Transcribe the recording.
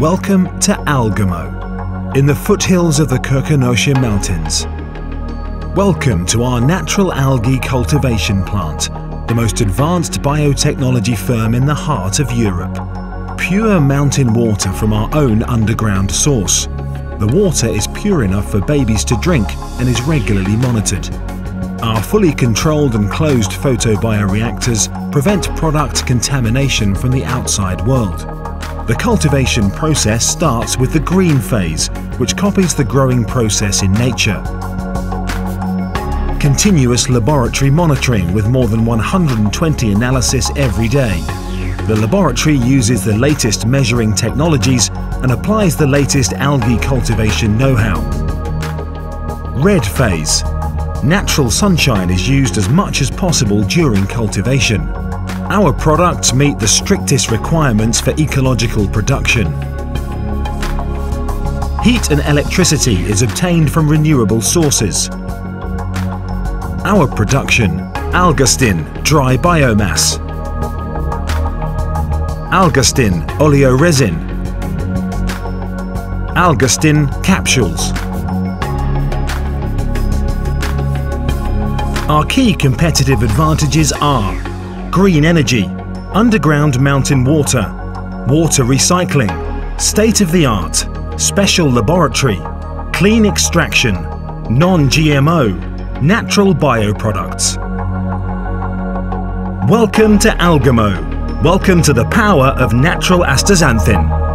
Welcome to Algamo, in the foothills of the Krkonoše Mountains. Welcome to our natural algae cultivation plant, the most advanced biotechnology firm in the heart of Europe. Pure mountain water from our own underground source. The water is pure enough for babies to drink and is regularly monitored. Our fully controlled and closed photobioreactors prevent product contamination from the outside world. The cultivation process starts with the green phase, which copies the growing process in nature. Continuous laboratory monitoring with more than 120 analysis every day. The laboratory uses the latest measuring technologies and applies the latest algae cultivation know-how. Red phase. Natural sunshine is used as much as possible during cultivation. Our products meet the strictest requirements for ecological production. Heat and electricity is obtained from renewable sources. Our production, Algastin dry biomass, Algastin oleoresin, Algastin capsules. Our key competitive advantages are green energy, underground mountain water, water recycling, state-of-the-art, special laboratory, clean extraction, non-GMO, natural bioproducts. Welcome to Algamo. Welcome to the power of natural astaxanthin.